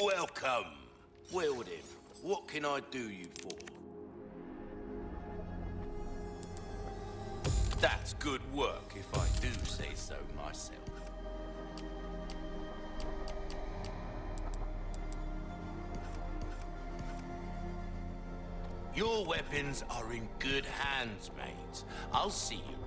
Welcome. Well what can I do you for? That's good work, if I do say so myself. Your weapons are in good hands, mate. I'll see you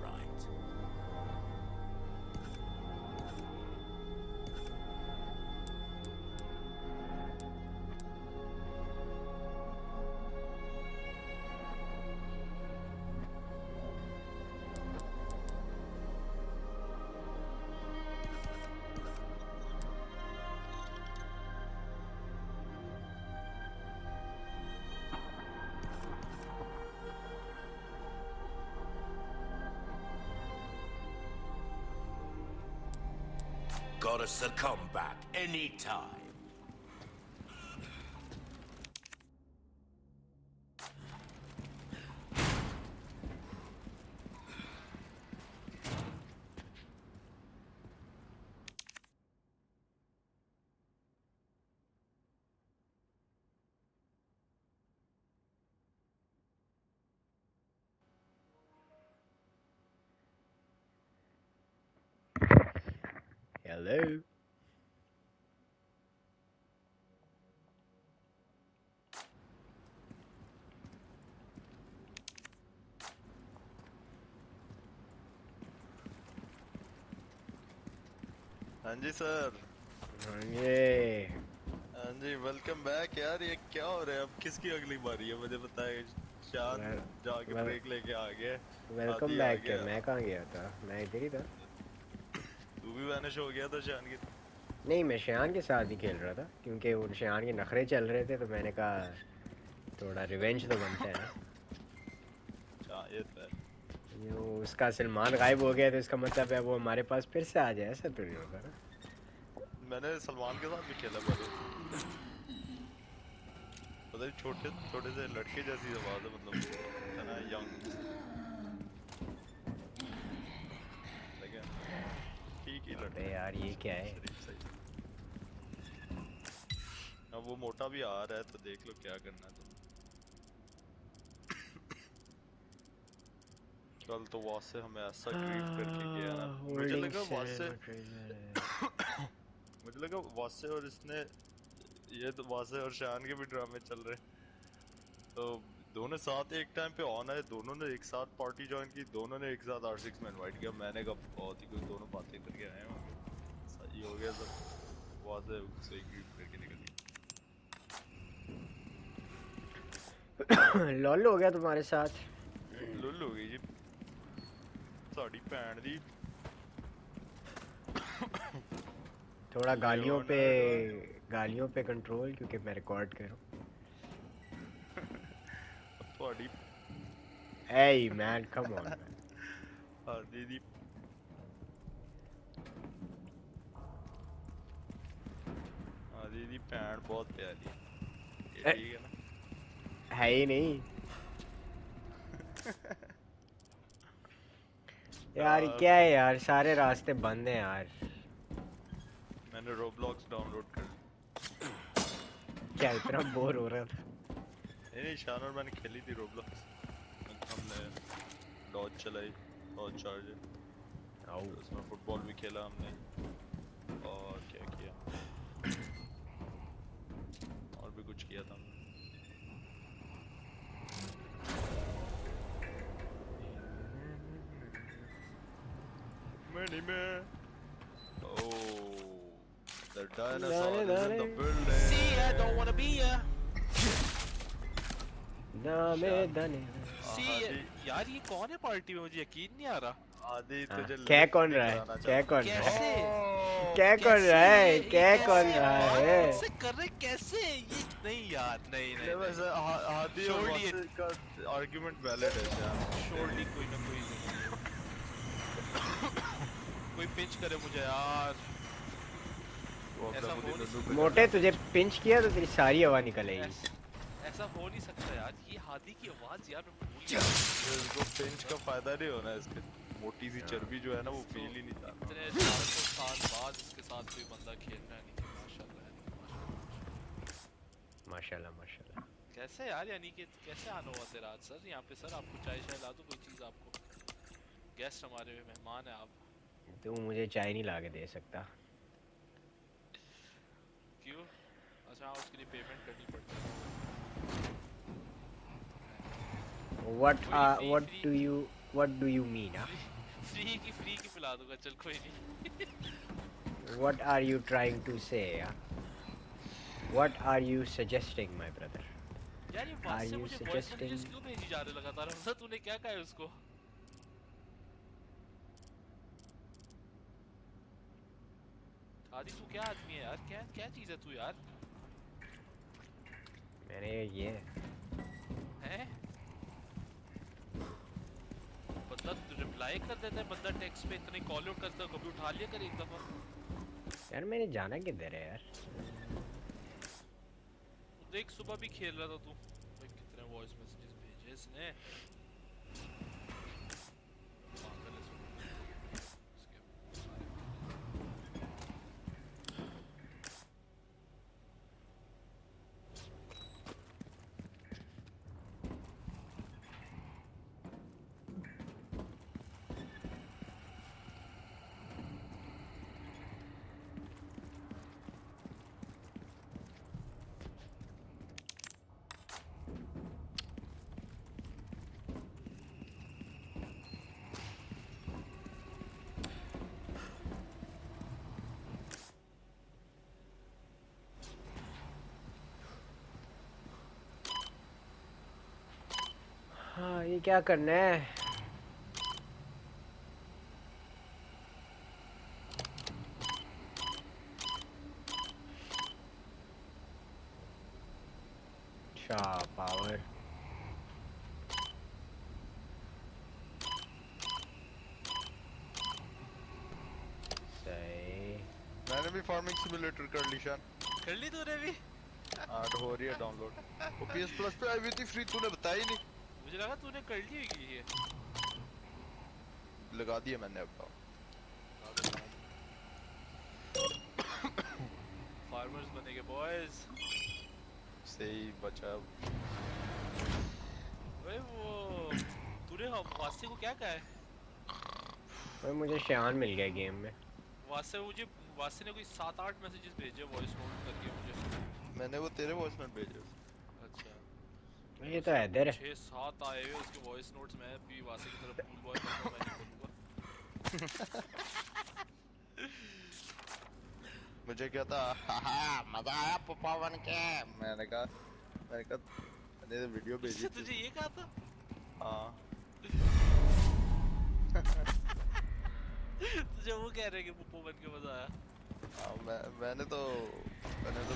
succumb back anytime. Hello. हाँ जी sir. ये हाँ जी welcome back यार ये क्या हो रहा है? अब किसकी अगली बारी है? मुझे बताए चाँद जाके ब्रेक लेके आ गया वेलकम बैक मैं कहाँ गया था? मैं इधर ही था। भी वैनिश हो गया था शान की। नहीं मैं शयान के साथ ही खेल रहा था क्योंकि वो शयान के नखरे चल रहे थे तो मैंने कहा थोड़ा रिवेंज तो बनता है ना। हाँ ये तो उसका सलमान गायब हो गया तो इसका मतलब है वो हमारे पास फिर से आ जाए ऐसा तो नहीं होगा ना। मैंने सलमान के साथ भी खेला पहले। पता छोटे छोटे से लड़के जैसी आवाज़ है मतलब है ना यंग लेकिन ठीक ही अबे यार ये क्या है? अब वो मोटा भी आ रहा है तो देख लो क्या करना है तुम। कल तो वहाँ से हमें ऐसा ग्रीट करके गया ना। मुझे लगा वहाँ से मुझे लगा वहाँ से और इसने ये तो वहाँ से और शान के भी ड्रामे चल रहे तो दोनों साथ एक टाइम पे ऑन आए दोनों ने एक साथ पार्टी ज्वाइन की दोनों ने एक साथ आर सिक्स में इनवाइट किया। मैंने कहा बहुत ही कुछ दोनों बातें करके आए हैं। सही हो गया सब। वहाँ से सही ग्रीट करके निकल गए। लॉल हो गया तुम्हारे साथ। लुल हो गई जी। साड़ी भैन दी। थोड़ा गालियों पे गालियों पे कंट्रोल क्योंकि मैं रिकॉर्ड कर रहा हूँ। Oh, deep. Hey, man, come on. Man. Oh, deep. है नहीं यार क्या है यार सारे रास्ते बंद हैं यार मैंने रोब्लॉक्स डाउनलोड कर क्या इतना बोर हो रहा था नहीं नहीं शान और मैंने खेली थी रोब्लॉक्स हमने डॉज चलाई डॉज चार्जर आओ उसमें फुटबॉल भी खेला हमने और क्या किया और भी कुछ किया था हमने Money man. Oh, the dinosaur is in the building. See ya, don't wanna be ya. नामे दने See हाँ ya. जी। यार ये कौन है पार्टी में? मुझे यकीन नहीं आ रहा। आदि हाँ, तुझे क्या कौन रहा है? क्या कौन रहा है? क्या कौन रहा है? क्या कौन रहा है कैसे कर रहे कैसे? ये नहीं यार नहीं नहीं, नहीं। और का आर्गुमेंट वैलिड है Surely कोई ना कोई कोई पिंच करे मुझे यार। हो मोटे तुझे पिंच किया तो तेरी सारी हवा निकलेगी। ऐस- ऐसा हो नहीं सकता यार। ये हादी की आवाज़ यार मैं भूल गया। इसको पिंच का फ़ायदा नहीं होना इसके। मोटी सी चर्बी जो है ना वो फील ही नहीं था। इतने 400 साल बाद इसके साथ कोई बंदा खेल रहा है नहीं माशाल्लाह माशाल्लाह। माशाल्लाह माशाल्लाह। कैसे यार यानी कि कैसे आना हुआ तेरा आज सर? यहाँ पे सर आपको चाय शाय ला दूँ कोई चीज़ आपको? गेस्ट हमारे मेहमान है आप? तू मुझे चाय नहीं ला के दे सकता। क्यों? अच्छा उसके लिए पेमेंट करनी पड़ती है। व्हाट कोई नहीं, what free- do you what do you mean free की फ्री की पिला दूँगा चल कोई नहीं what are you trying to say what are you suggesting my brother यार ये Are बात से you मुझे वॉइस suggesting- मैसेजेस क्यों भेजी जा रहे लगातार? हमजा तूने क्या कहा है उसको? आदि तू क्या आदमी है यार? क्या क्या चीज़ है तू यार? मैंने ये है? बंदा रिप्लाई कर देता है बंदा टेक्स्ट पे इतने कॉल आउट करता है कभी उठा लिया कर एक दफ़ा। यार मैंने जाना किधर है यार? देख सुबह भी खेल रहा था तू। कितने वॉइस मैसेजेस भेजे इसने पागल है सुबह। इसके सारे हाँ क्या करना है? अच्छा पावर सही। मैंने भी फ़ार्मिंग सिमुलेटर कर ली शान। कर ली तूने भी? आठ हो रही है डाउनलोड वो PS प्लस पे आई हुई थी फ्री तूने बताया ही नहीं। मुझे लगा तूने कर ली होगी ये। लगा दिया मैंने अब। फार्मर्स बनेंगे बॉयज़ सही बचा। ओए वो तूने हम वासे को क्या कहा है? और मुझे शान मिल गया गेम में। वासे मुझे वासे ने कोई सात आठ मैसेजेस भेजे वॉइस नोट करके मुझे। मैंने वो तेरे वॉइस में भेजे। ये तो हैदर है। छह सात आए हुए उसके वॉइस नोट्स मैं भी वासे की तरफ़ पूल बॉय मैं नहीं बनूँगा मुझे क्या था "हाहा, मज़ा आया पप्पा बन के। मैंने कहा मैंने कहा मैंने तो वीडियो भेजी थी। तुझे ये कहा था? हाँ। तुझे वो कह रहे कि पुप्पो बन के मज़ा आया। हाँ, मैं मैंने तो मैंने तो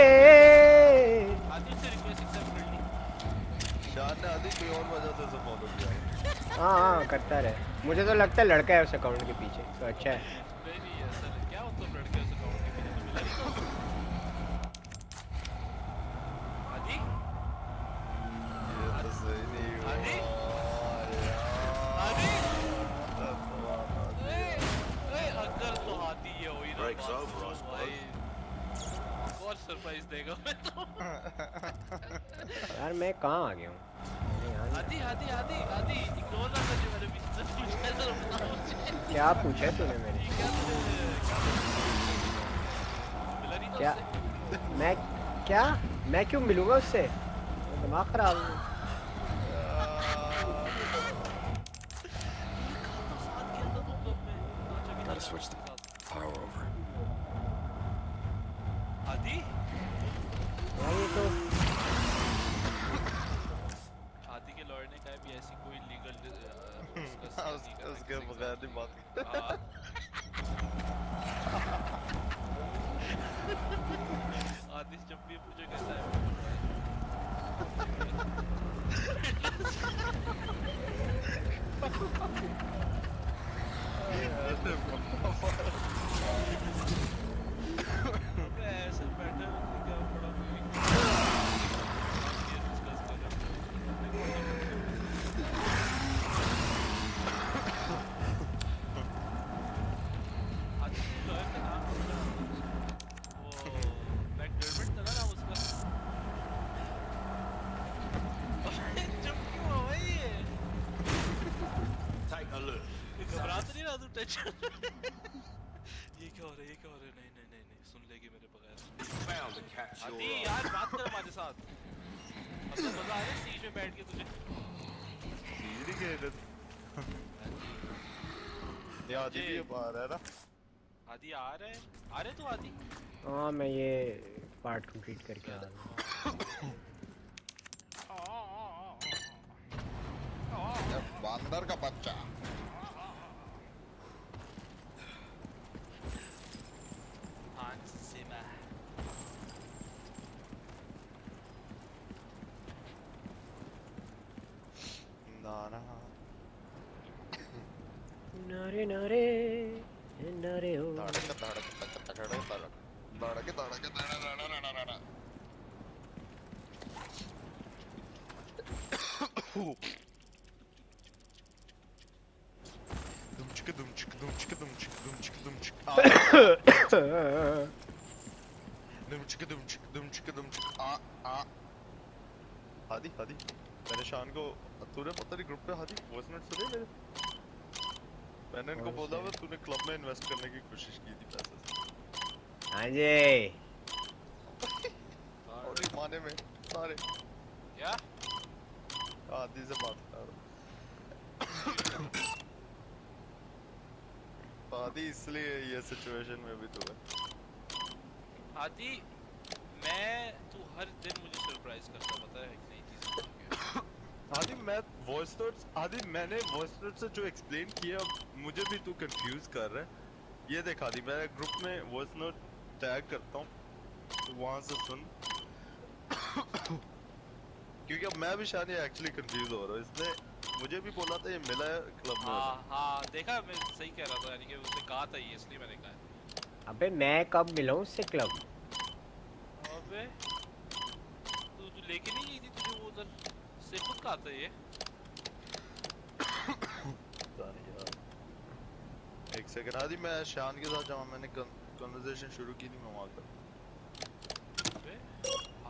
है हाँ हाँ करता मुझे तो लगता है लड़का है उस अकाउंट के पीछे तो अच्छा है नहीं नहीं ऐसा नहीं क्या मतलब लड़के उस अकाउंट के पीछे तो मिला नहीं था आदि ये तो सही नहीं हुआ आदि? यार आदि आदि। ओए ओए अगर तो हाथी ये हो ही ना Break's बात over, तो I भाई और मैं तो यार मैं कहाँ आ गया हूँ? आदि आदि आदि आदि इग्नोर ना कर पूछा है बताओ मुझे क्या पूछा है तूने मेरे क्या क्या? मैं क्या? मैं क्यों मिलूँगा उससे? दिमाग खराब है Gotta switch the power over. आदि यार ये तो आदि के लॉयर ने कहा भी ऐसी कोई लीगल हाँ, उसके उसके बगैर नहीं बात कर आदि जब भी मुझे कहता है मैं ऐसे बैठा हूँ, क्या वाले ये क्या हो रहा है ये क्या हो रहा है नहीं नहीं नहीं नहीं सुन लेगी मेरे बगैर आदि यार बात कर हमारे साथ मतलब मज़ा आ रहा है सीट में बैठ के तुझे सीधी खेल ये आदि भी आ रहा है ना आदि आ रहे हैं आ रहे तू आदि हाँ मैं ये पार्ट कंप्लीट करके आ रहा हूँ। बंदर का बच्चा। Oh. Dumçıkı dumçıkı dumçıkı dumçıkı dumçıkı dumçık. Dumçıkı dumçıkı dumçıkı dumçık. Aa aa. Hadi hadi मैंने शान को तूने पता नहीं ग्रुप पे हाथी वॉइस नोट सुने मेरे मैंने इनको बोला से? तूने क्लब में इन्वेस्ट करने की कोशिश की थी पैसे हाँ जी। और ये माने में सारे। क्या? आदि से बात कर आदि इसलिए ये सिचुएशन में भी तू है। आदि मैं तू हर दिन मुझे सरप्राइज़ करता पता है एक नई चीज़ आदि मैं वॉइस नोट्स आदि मैंने वॉइस नोट से जो एक्सप्लेन किया मुझे भी तू कंफ्यूज कर रहा है। ये देख आदि मैं ग्रुप में वॉइस नोट टैग करता हूँ। तो वहाँ से सुन। क्योंकि अब मैं भी शायद एक्चुअली कंफ्यूज हो रहा हूँ। इसने मुझे भी बोला था ये मिला है क्लब में हाँ हाँ देखा मैं सही कह रहा था यानी कि उसने कहा था ये इसलिए मैंने कहा अबे मैं कब मिला हूँ उससे क्लब अबे तू तू लेके नहीं गई थी तुझे वो उधर? से खुद कहा था ये? एक सेकंड आदि मैं शान के साथ जब मैंने कन्वर्सेशन शुरू की थी मैं वहाँ पर।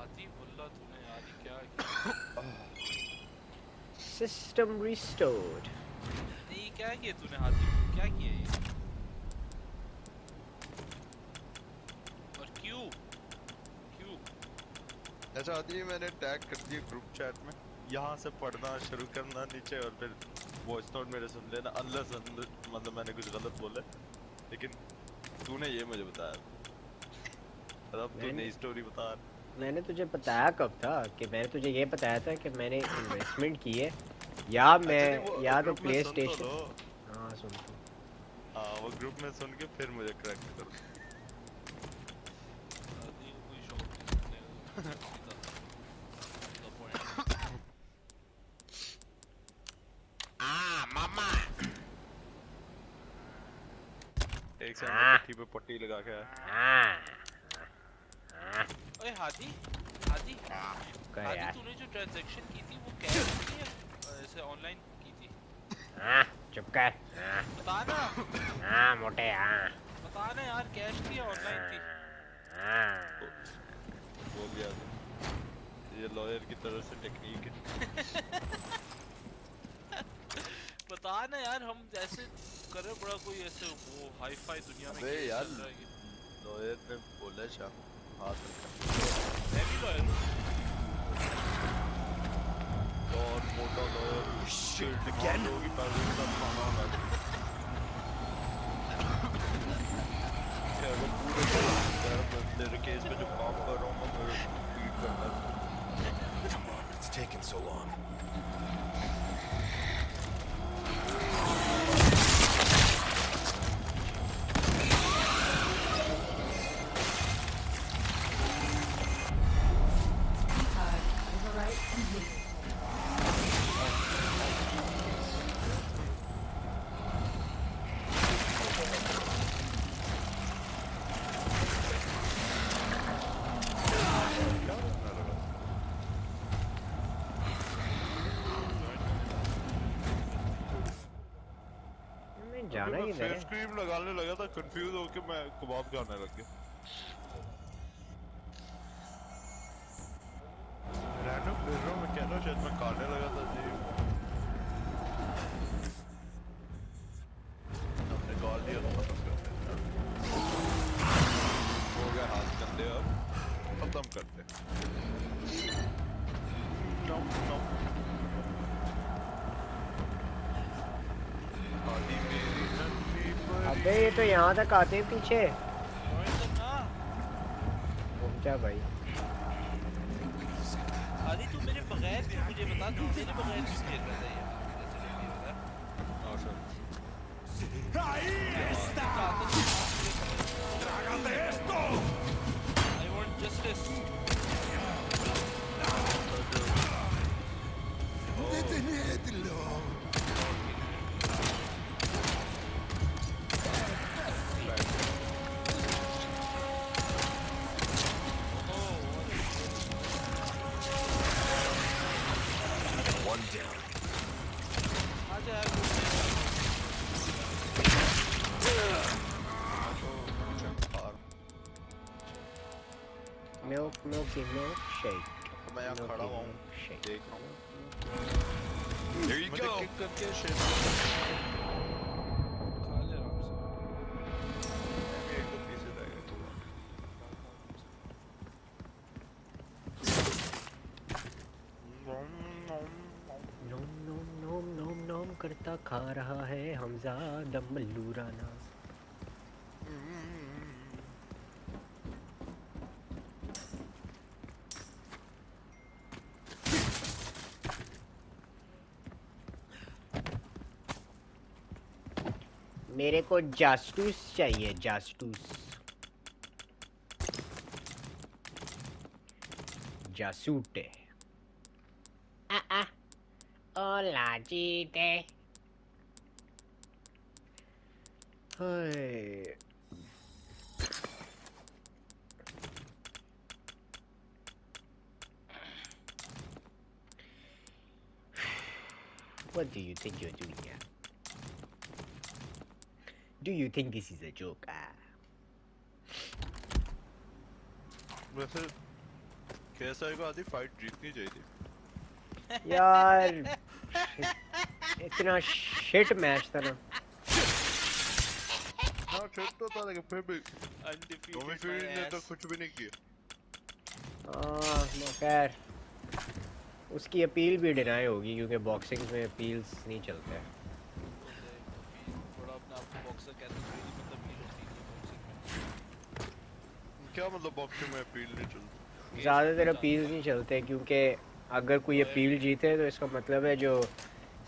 आदि मुल्ला तूने ये क्या किया सिस्टम रिस्टोर्ड ये क्या किया तूने हाथी? क्या किया ये? और क्यों क्यों अच्छा आदि मैंने टैग कर दिया ग्रुप चैट में। यहाँ से पढ़ना शुरू करना नीचे और फिर वॉइस नोट मेरे सुन लेना अनलेस मतलब मैंने कुछ गलत बोला लेकिन तूने ये मुझे बताया। अब तू नई स्टोरी बता मैंने तुझे बताया कब था कि मैंने तुझे ये बताया था कि मैंने इन्वेस्टमेंट की है। या मैं अच्छा, या तो में प्ले स्टेशन हाँ सुन तो। हाँ वो ग्रुप में सुन के फिर मुझे करेक्ट कर आदि को कोई शौक नहीं सुनने का सीधा the point एक से हाँ। पट्टी पे पट्टी लगा के आया। हाँ। हाँ ओए हाथी। हाथी यार? तूने जो ट्रांजैक्शन की थी वो कैश थी या ऐसे ऑनलाइन की थी। हाँ चुप कर। हाँ। बता ना। हाँ मोटे हाँ। बता ना यार कैश थी या ऑनलाइन थी? हाँ। बोल दिया ये लॉयर की तरफ़ से टेक्निक है। बता ना यार हम ऐसे कर रहे बड़ा कोई ऐसे वो हाई फाई दुनिया में अबे case यार। चल रहा है कि- लॉयर ने बोला शाम हाथ रखा मैं भी लॉयर हूँ और मोटा लॉयर Shit, again again? होगी पैसे के साथ खाना होगा क्या वो पूरे यार मैं तेरे केस पे जो काम कर रहा हूँ मैं मेरे ट्वीट करना है। Come on, it's taking so long. जाना ही मैं मेरे फेस लगाने लगा था कंफ्यूज होके मैं कबाब खाने लग गया। रैंडम फिर रहा हूँ मैं कह रहा शायद मैं खाने लगा था जी। हमने नहीं अब खत्म करते हो। गया हाथ गंदे अब। खत्म करते नो नो अबे ये तो यहाँ तक आते हैं पीछे जा भाई आदि तू मेरे बगैर क्यों मुझे बता तू मेरे बगैर क्यों खेल रहा था ये हाँ, sir. I want justice. One नोम करता खा रहा है हमजा दम राना मेरे को जासूस चाहिए जासूस जासूटे आ आ ओला जीते What do you think you're doing here? Do you think this is a joke? Ah. वैसे कैसा है आदि फाइट जीतनी चाहिए थी। यार इतना शिट मैच था ना। हाँ ठीक तो था लेकिन फिर भी फ्यूरी ने तो कुछ भी नहीं किया। हाँ खैर उसकी अपील भी डिनाई होगी क्योंकि बॉक्सिंग में अपील्स नहीं चलते। हैं थोड़ा अपने आप को बॉक्सर कहते हैं कोई मतलब ये होती है बॉक्सिंग में क्या मतलब बॉक्सिंग में अपील नहीं चलती? ज़्यादातर अपील नहीं चलते क्योंकि अगर कोई अपील जीते तो इसका मतलब है जो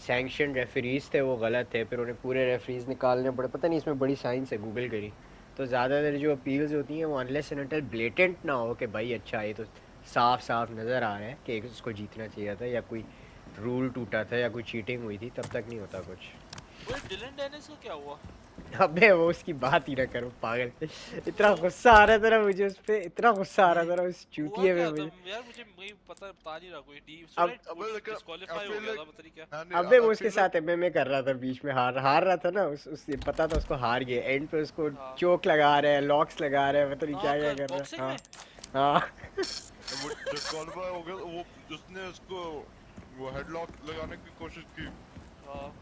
सैंक्शन रेफरीज थे वो गलत थे फिर उन्हें पूरे रेफरीज निकालने पड़े। पता नहीं इसमें बड़ी साइंस है गूगल करी। तो ज़्यादातर जो अपील्स होती हैं वो अनलेस एंड अनटिल ब्लेटेंट ना हो कि भाई अच्छा ये तो साफ़ साफ़ नज़र आ रहा है कि इसको जीतना चाहिए था या कोई रूल टूटा था या कोई चीटिंग हुई थी तब तक नहीं होता कुछ। डिलन डेनिस का क्या हुआ? अबे वो उसकी बात ही ना करो पागल। इतना गुस्सा आ रहा था ना मुझे उस पे इतना गुस्सा आ रहा था ना उस चूतिए में मुझे। यार मुझे वही पता बता नहीं रहा कोई डी अब- अबे डिस्क्वालीफाई हो गया था पता नहीं क्या। हाँ, अबे वो उसके साथ एमएमए कर रहा था बीच में हार हार रहा था ना उस उस पता था उसको हार गया एंड पे उसको हाँ। चोक लगा रहे हैं लॉक्स लगा रहे हैं पता नहीं क्या हाँ, क्या कर- कर रहा है। में? हाँ। हाँ। वो disqualify हो गया वो उसने उसको वो हेडलॉक लगाने की कोशिश की। हाँ,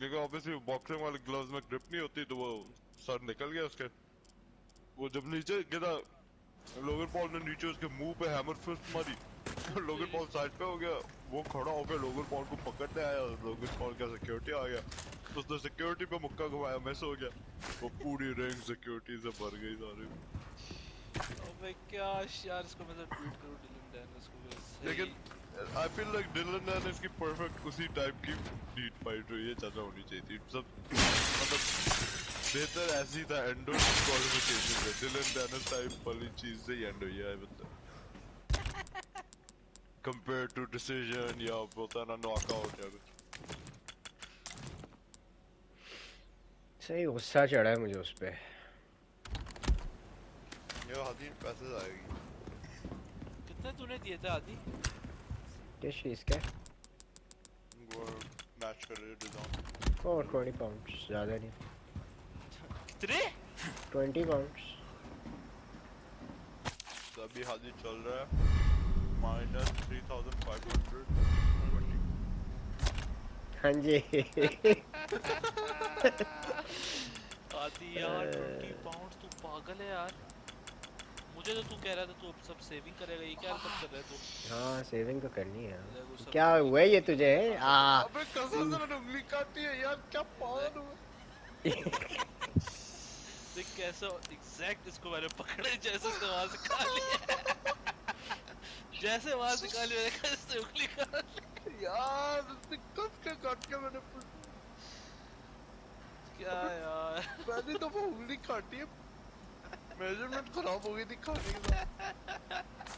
लेकिन ऑब्वियसली बॉक्सिंग वाले ग्लव्स में ग्रिप नहीं होती तो वो सर निकल गया उसके। वो जब नीचे गिरा लोगन पॉल ने नीचे उसके मुँह पे हैमर फिस्ट मारी लोगन पॉल साइड पे हो गया वो खड़ा होकर लोगन पॉल को पकड़ने आया लोगन पॉल का सिक्योरिटी आ गया। उसने सिक्योरिटी पे मुक्का घुमाया मिस हो गया। वो पूरी रिंग सिक्योरिटी से भर गई सारी। अबे क्या यार इसको मैं तो ट्वीट करूँ डिलन डेनिस को बस लेकिन I feel like Dylan Dennis की परफेक्ट उसी टाइप की नीट फाइट हुई है चाचा होनी चाहिए थी। सब मतलब बेहतर ऐसी था एंडो क्वालिफिकेशन से डिलन डेनिस टाइप वाली चीज़ से ही एंड हुई है मतलब। कंपेयर टू डिसीज़न या होता ना नॉकआउट या कुछ। सही गुस्सा चढ़ा है मुझे उस पे। ये हाथी पैसे आएगी। कितने तूने दिए थे आदि किस चीज़ के वो मैच कर रहे डिज़ाइन और ट्वेंटी पाउंड ज़्यादा नहीं कितने ट्वेंटी पाउंड अभी हाथी चल रहा है minus three thousand five hundred हाँ जी आदि यार 20 पाउंड तू पागल है यार मुझे तो तू कह रहा था तू अब सब सेविंग करेगा ये क्या कर रहा है तू? हाँ सेविंग तो करनी है क्या हुआ ये तुझे? आ। अबे कसम से मैंने उंगली काटी है यार क्या पागल हूँ देख कैसे एग्जैक्ट इसको मैंने पकड़े जैसे उसने वहाँ से खा लिया। जैसे वहाँ से खा लिया मैंने इससे उंगली काट ली। यार उसने कस के काट के मैंने क्या यार? पहली दफ़ा उंगली काटी है मेज़रमेंट खराब हो गई थी खाने के बाद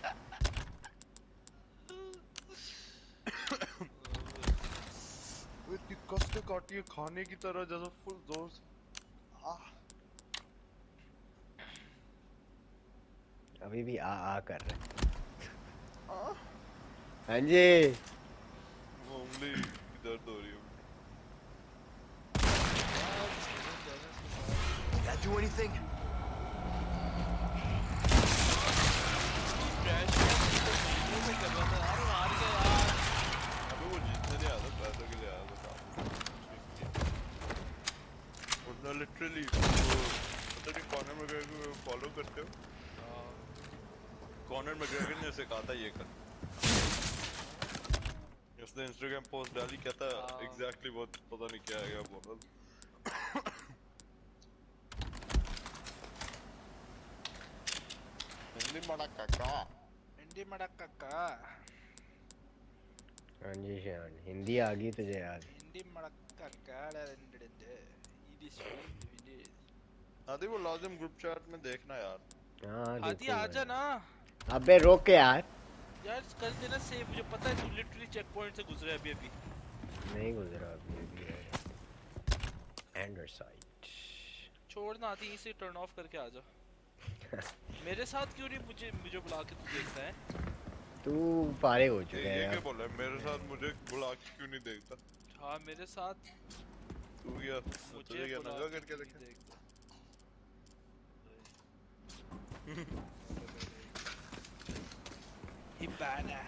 वो इतनी कस के काटी है खाने की तरह जैसे फुल ज़ोर से। आह, अभी भी आ आ कर रहे हाँ। जी। वो उंगली दर्द हो रही है That do anything? तो कर रहा था यार वो हार गया यार अबे वो जीतने नहीं आया पैसों के लिए आया था काम लिटरली पता नहीं कॉर्नर मैग्रेगर को फॉलो करते हो कॉर्नर मैग्रेगर ने उसे कहा था ये कर उसने इंस्टाग्राम पोस्ट डाली क्या था। एग्जैक्टली वो पता नहीं क्या है बोल रहा था बड़ा काका इंडी मड़ा काका हाँ जी। शान हिंदी आ गई तुझे याद इंडी मड़ा काका डंडे इडी स्वीडी आदि वो लाजिम ग्रुप चैट में देखना यार। हाँ आदि आजा ना। अबे रोक के यार। यार कर देना सेव मुझे पता है तू लिटरली चेक पॉइंट से गुजरा अभी अभी। नहीं गुजरा अभी अभी है। एंडर साइट छोड़ना आदि यहीं से टर्न ऑफ़ करके आ जा मेरे साथ क्यों नहीं मुझे मुझे बुला के तू देखता है? तू पारे हो चुका है ये क्या बोल रहा है? मेरे साथ मुझे बुला के क्यों नहीं देखता? हाँ मेरे साथ तू क्या मुझे क्या के करके देखा। देखता। Hibana.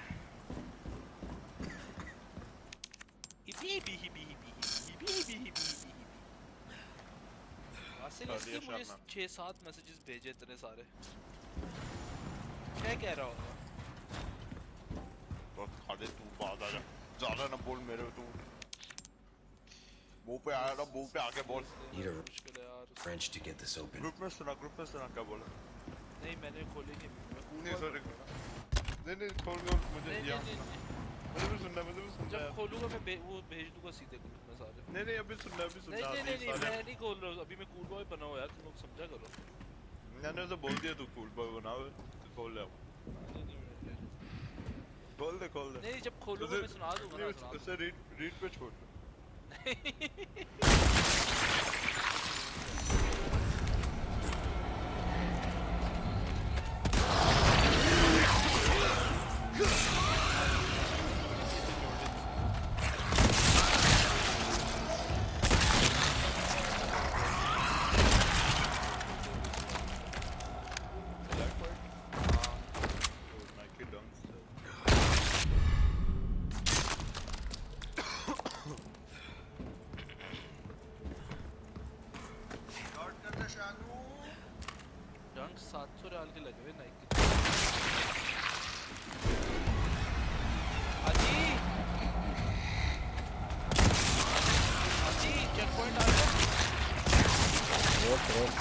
Hibi hibi hibi hibi hibi hibi इसके मुझे छह सात मैसेजेस भेजे इतने सारे? क्या कह रहा होगा? तो खाली तू बात आ जा। ज़्यादा ना बोल मेरे तू। मुँह पे आया ना मुँह पे आके बोल। wrench to get this open. Group में सुना ग्रुप में सुना क्या बोला? नहीं मैंने खोली नहीं। मैं नहीं सॉरी नहीं नहीं खोल मुझे नहीं यहाँ नहीं नहीं। मुझे भी सुनना मुझे भी सुनना जब खोलूँगा मैं भे- वो भेज दूँगा सीधे ग्रुप में सारे नहीं नहीं अभी सुनना अभी सुनना नहीं नहीं नहीं मैं नहीं खोल रहा अभी मैं कूल बॉय बना हुआ यार तुम लोग समझा करो मैंने उसे बोल दिया तू कूल बॉय बना हुआ तो खोल ले खोल दे खोल दे नहीं जब खोलूँगा मैं सुना दूँगा ना सुना उसे रीड रीड पे छोड़ रोक रोक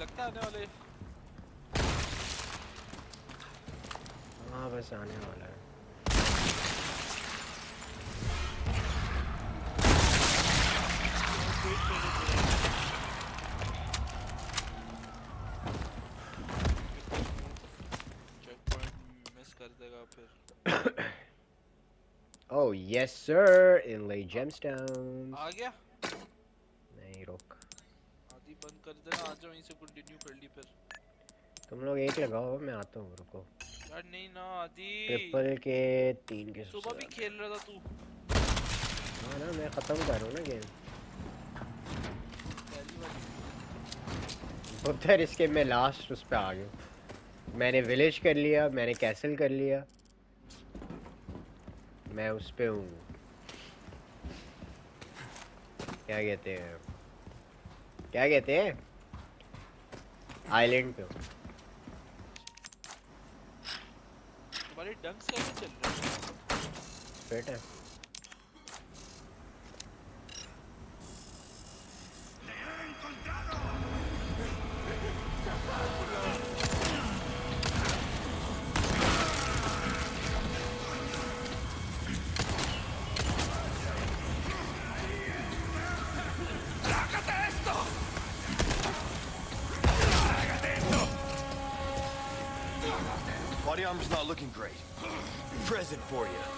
लगता आने वाले। हाँ बस आने वाला है चेक पॉइंट मिस कर देगा फिर Oh yes sir, inlay gemstones. आ गया। नहीं रोक। आधी बंद कर देना आ जाओ यहीं से कंटिन्यू कर ली फिर। तुम लोग एक लगाओ मैं आता हूँ रुको। यार नहीं ना आधी। ट्रिपल के तीन के सुबह भी खेल रहा था तू। हाँ ना मैं खत्म कर रहा हूँ ना गेम। उधर इसके मैं लास्ट उस पे आ गया मैंने विलेज कर लिया मैंने कैसल कर लिया। मैं उस पे हूँ क्या कहते हैं क्या कहते हैं आइलैंड पे बड़े ढंग से चल रहे हैं। बेटा Present for you.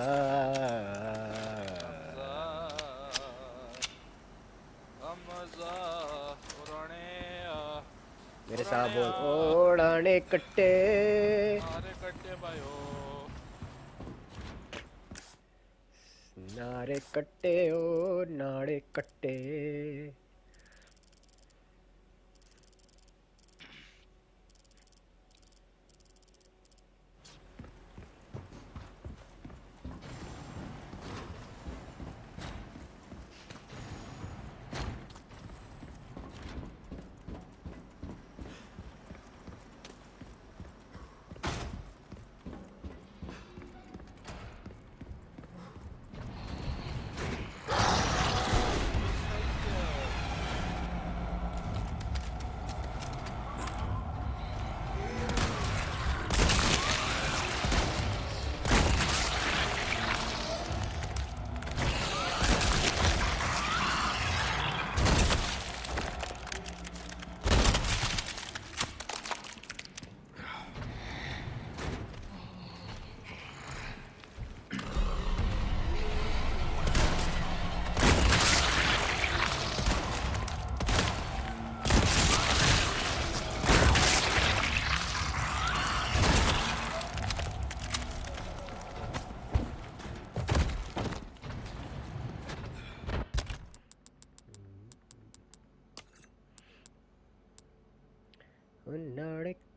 बोल ओढ़ाने कट्टे। कट्टे भाइयों नारे कट्टे ओ नाड़े कट्टे।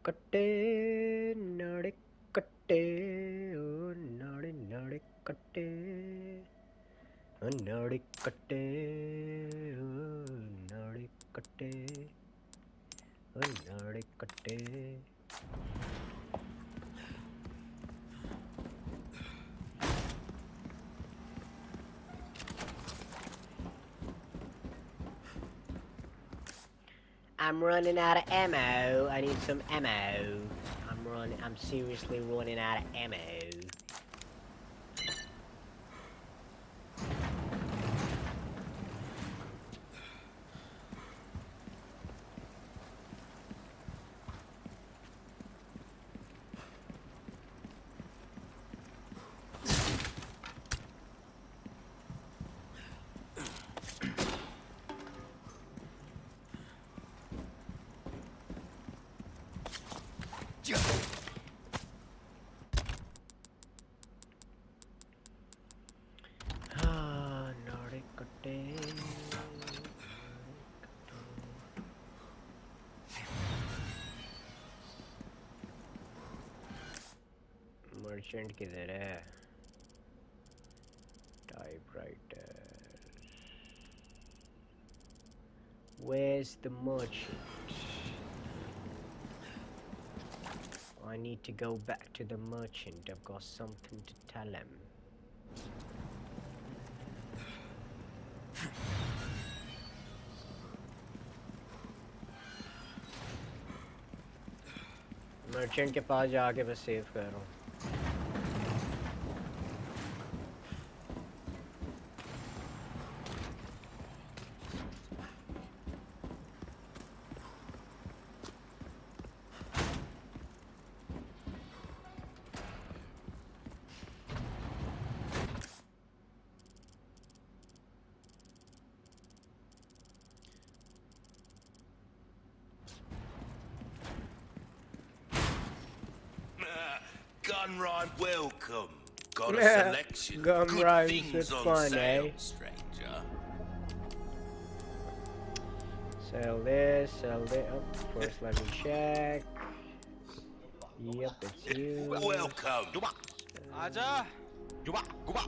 नाड़े running out of ammo. I need some ammo. I'm running. I'm seriously running out of ammo. Merchant किधर है typewriter Where's the merchant? need to go back to the merchant. I've got something to tell him. Merchant के पास जाके बस save कर रहा हूँ Gun rhyme, welcome. Got a Yeah, selection. gun Good rhymes things is on fun, sale, eh? stranger. Sell this, sell this. Oh, first let me check. Yep, it's you. Welcome. आजा गुबा गुबा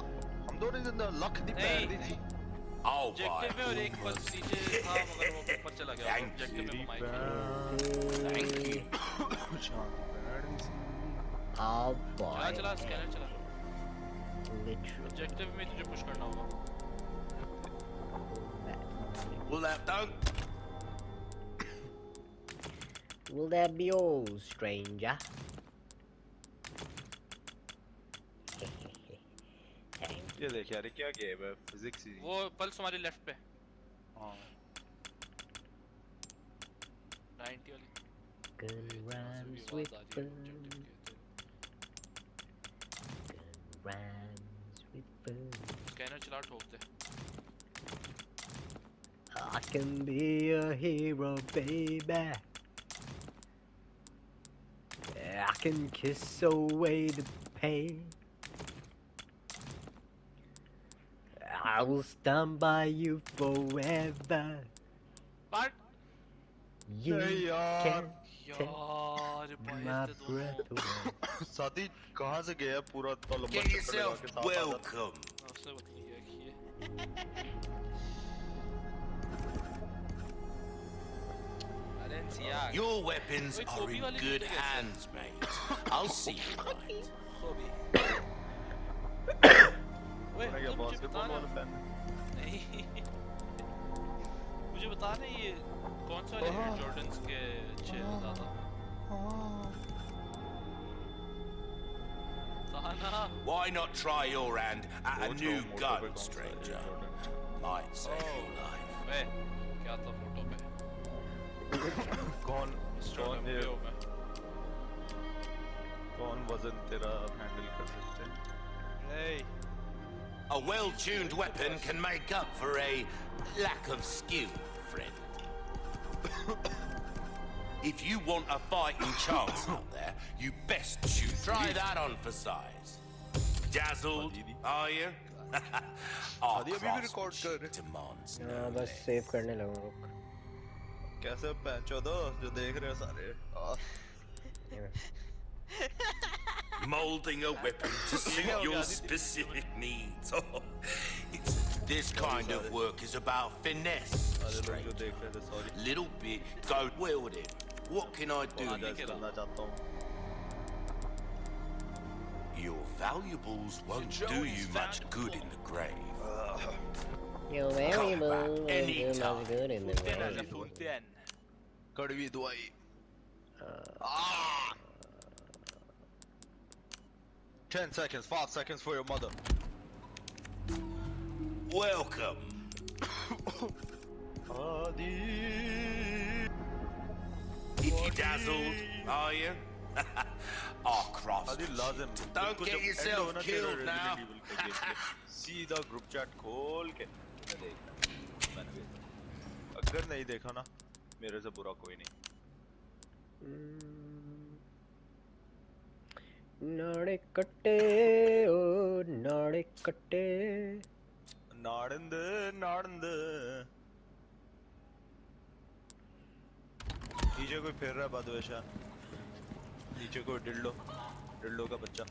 हम दोनों दिन लख दी पैर दी थी I'll buy objective में और एक all बस नीचे था मगर वो ऊपर चला गया Thank ऑब्जेक्टिव में you. घुमाई Thank you. I'll चला buy चला स्कैनर चला literally ऑब्जेक्टिव में तुझे पुश करना होगा. Will that don't? Will that be all, stranger? ये देख यार ये क्या गेम है फिजिक्स ही वो पल्स हमारे लेफ़्ट पे हाँ 90 वाली Gun rhymes आवाज़ with rhymes with. Scanner, I can be a hero, baby. I can kiss away the pain. I will stand by you forever. But You can यार my भाई ते breath दोनों away. साथी कहाँ से गया पूरा इतना लंबा Get चक्कर लगा yourself के साथ आ जाता welcome. उसने बदली है कि ये Valencia Your weapons Wait, are Kobe in वाली good नीचे कैसे? hands, mate. I'll see you right. Kobe ओए मैंने क्या तो मुझे बास्केटबॉल बता वाला ना पेन नहीं मुझे बता ना ये कौन सा वाले हाँ। जॉर्डन्स के Why not try your hand at a Watch new out, motor gun, पे कौन सा है stranger? Jordan? Might save your Oh. life. ए क्या था फोटो पे कौन मिस्टर कौन ये लंबे हो मैं कौन वजन तेरा हैंडल कर सकते हैं ए A well-tuned weapon can make up for a lack of skill, friend. if you want a fighting chance out there, you best shoot. Try that on for size. Dazzled, are you? Our अभी भी record कर craftsmanship demands no हाँ बस less. Save करने लगा रुक कैसे पैंचो दो जो देख रहे हो सारे आ, Molding a weapon to suit your specific needs. Oh, it's, this kind of work is about finesse, सारे लोग जो stranger. देख रहे थे sorry Little bit, go wield it. What can I do? Your valuables won't do you much good in the grave. Your valuables won't do much good in the grave. Gotta be the uh, way. Ah! 10 seconds, 5 seconds for your mother. Welcome. If you dazzled, are you? Adi lazim. Don't get yourself killed now. सीधा group chat खोल के मैंने अगर नहीं देखा ना मेरे से बुरा कोई नहीं नाड़े कट्टे ओ नाड़े कट्टे नाड़ंद नाड़ंद नीचे कोई फेर रहा है बाद नीचे कोई डिल्डो डिल्डो का बच्चा।